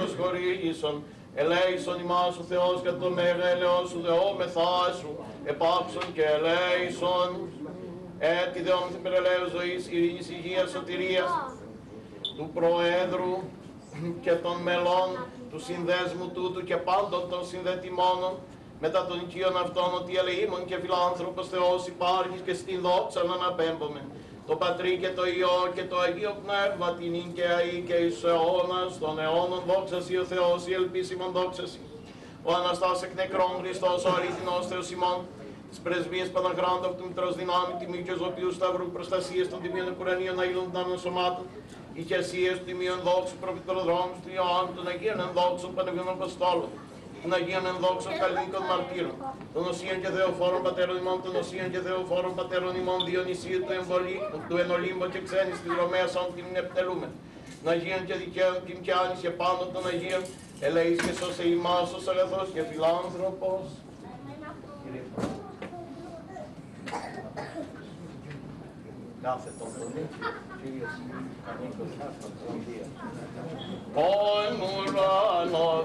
έρωτος χορήγησον, ελέησον ημάς ο Θεός και το μέγα σου δεόμεθά σου, επάξον και ελέησον, έτη δεόμεθα περελαίου ζωής, ειρήνης, υγείας, σωτηρίας, του Προέδρου και των μελών του συνδέσμου τούτου και πάντων των συνδετημόνων, μετά των οικείων αυτών ότι ελεήμων και φιλάνθρωπος Θεός υπάρχεις και στην δόξα να αναπέμπομε. Το Πατρί και το Υιό και το Αγίο Πνεύμα την ίν και αή και εις αιώνας των αιώνων δόξα ο Θεός η ελπίσιμον δόξα Ο Αναστάς εκ νεκρών Χριστός ο αλήθινος Θεός ημών, τις πρεσβείες Παναγράντα αυτού μητρός δυνάμει τιμή και ζωοποιού σταυρού προστασίες των τιμίων Εκουρανίων Αγίλων των σωμάτων, ηγεσίες του τιμίων δόξου προφητροδρόμου του Ιωάννου των Αγίων ενδόξων Παναγίων Αποστόλων, των Αγίων ενδόξων καλλινικών μαρτύρων, των Οσίων και Θεοφόρων Πατέρων ημών, των Οσίων και Θεοφόρων Πατέρων ημών, Διονυσίου του, εμβολή, του Ενολύμπο και ξένης της Ρωμαίας, αν την επιτελούμε. Των Αγίων και δικαίων την και άνισε πάνω των Αγίων, ελέης και σώσε ημάς ως αγαθός και φιλάνθρωπος. Κάθε τον πολύ, Κύριος Ανίκος Ον ουρανό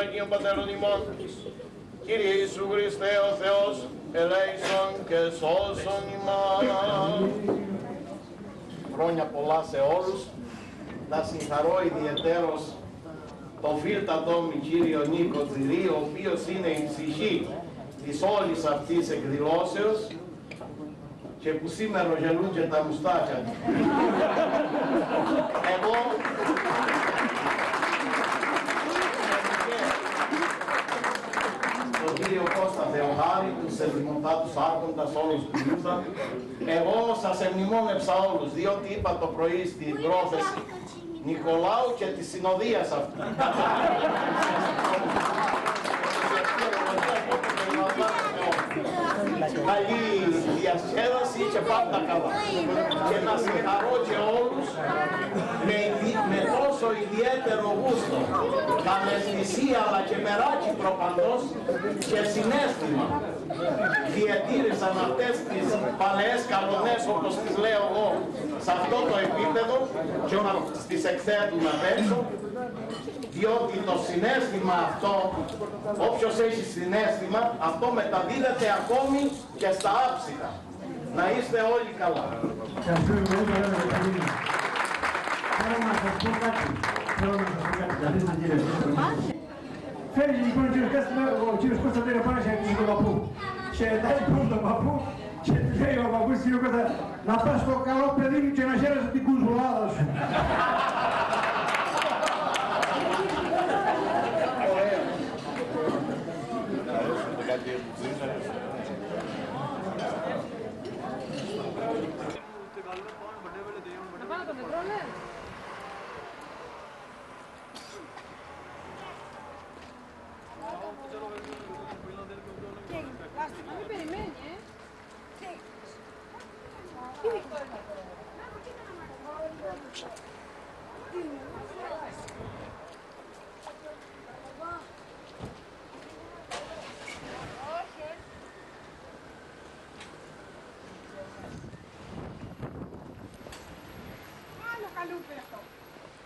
Αγίων Πατέρων ημών, Κύριε Ιησού Χριστέ ο Θεός, ελέησον και σώσον ημάς. Χρόνια πολλά σε όλους. Να συγχαρώ ιδιαιτέρως το φίλτατό μου Κύριο Νίκο Τζιρή, ο οποίος είναι η ψυχή της όλης αυτής εκδηλώσεως και που σήμερα γελούν και τα μουστάκια του. Εγώ Θεοχάρη, τους τους άρχοντας όλους του Ιούδα. Εγώ σας εμνημόνευσα όλους, διότι είπα το πρωί στην πρόθεση Νικολάου και της συνοδείας αυτού. Καλή διασκέδαση και πάντα καλά. Και να συγχαρώ και όλους με, με τόσο ιδιαίτερο γούστο, τα μεθυσία αλλά και μεράκι προπαντός και συνέστημα διατήρησαν αυτές τις παλαιές καλονές όπως τις λέω εγώ σε αυτό το επίπεδο και να τις εκθέτουν απ' έξω διότι το συνέστημα αυτό, όποιος έχει συνέστημα, αυτό μεταδίδεται ακόμη και στα άψητα. Να είστε όλοι καλά. Θέλω να σας πω κάτι. Θέλω να σας πω κάτι. Καθίστε κύριε Φέρνει λοιπόν ο κύριος Κάστημα, ο κύριος Κώστας λέει πάνω σε τον παππού. Και δάει λοιπόν τον παππού και λέει ο παππούς κύριο Κώστα να πας στο καλό παιδί μου και να χαίρεσαι την κουζουλάδα σου.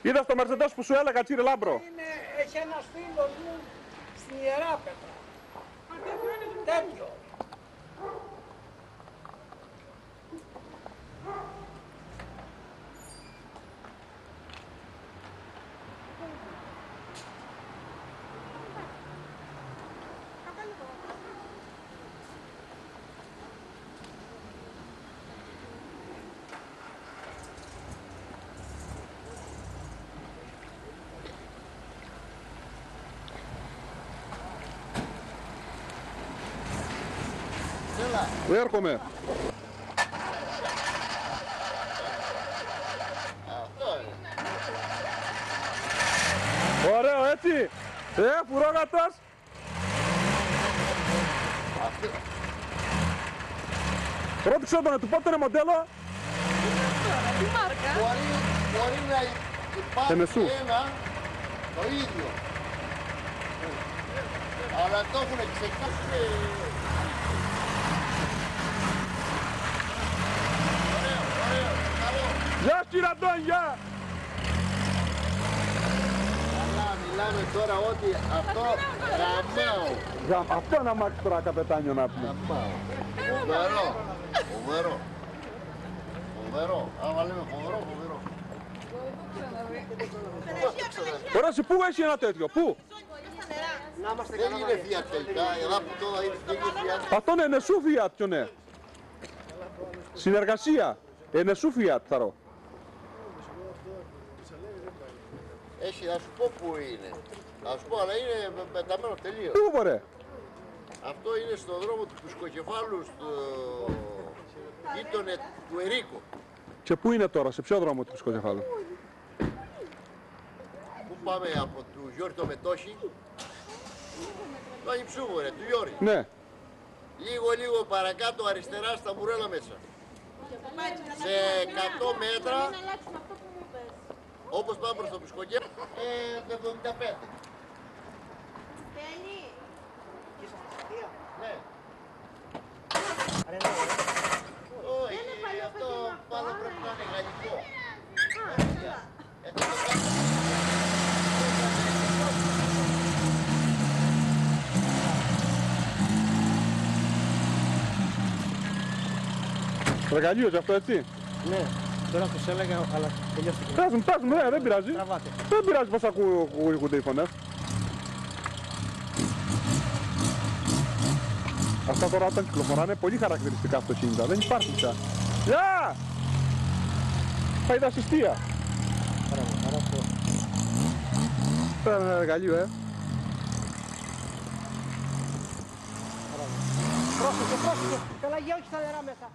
Είδα το Μερσεντές που σου έλεγα, κύριε Λάμπρο. Είναι, έχει ένας φίλος μου στη Ιεράπετρα. Έρχομαι. Αυτό είναι. Ωραίο, έτσι. Ε, φουρόγατος. Ρώτηξε τον, του πότε είναι μοντέλο. Μπορεί, μπορεί να υπάρχει Ενεσού. ένα το ίδιο. Αλλά το έχουν ξεκάσει. Ωραίο, ωραίο, καλό. Γεια σου κύριε Αντών, γεια. Αλλά μιλάμε τώρα ότι αυτό γαμάω. Γα- Αυτό είναι αμάξι τώρα καπετάνιο να πούμε. Γαμάω. Φοβερό, φοβερό. Φοβερό. Άμα λέμε φοβερό, φοβερό. Ωραία, εσύ πού έχει ένα τέτοιο, πού; Δεν είναι Fiat τελικά, εδώ που τώρα είναι δεν είναι Fiat. Αυτό είναι ενεσού Fiat, ποιο είναι. Συνεργασία. Ενεσού Fiat θα ρω. Έχει, να σου πω που είναι. Να σου πω, αλλά είναι με- πεταμένο τελείως. Πού μπορεί. Αυτό είναι στον δρόμο του Πουσκοκεφάλου, στο γείτονε του Ερίκο. Και πού είναι τώρα, σε ποιο δρόμο του Πισκοτεφάλου. Πού πάμε από του Γιώργη το Μετόχη; Το Αγιψούβο ρε, του Γιώργη. Ναι. Λίγο λίγο παρακάτω αριστερά στα μπουρέλα μέσα. Σε 100 μέτρα, όπως πάμε προς το Πουσκοκέφαλο, ε, το 75. Ναι. Όχι, αυτό πάνω πρέπει να είναι γαλλικό. Ε, το κάνω. Ρεγαλείο γι' αυτό έτσι; Ναι, τώρα τους έλεγα, αλλά τελειώστηκε. Πες μου, πες μου, ναι, δεν πειράζει. Τραβάτε. Δεν πειράζει πως ακού- ακούγονται οι φωνές. Αυτά τώρα όταν κυκλοφοράνε πολύ χαρακτηριστικά αυτοκίνητα. Δεν υπάρχουν πια. Γεια! Θα είδα συστία. Μπράβο, άρα αυτό. Πέρα ένα εργαλείο, ε. Πρόσεχε, πρόσεχε. Καλά, για όχι στα νερά μέσα.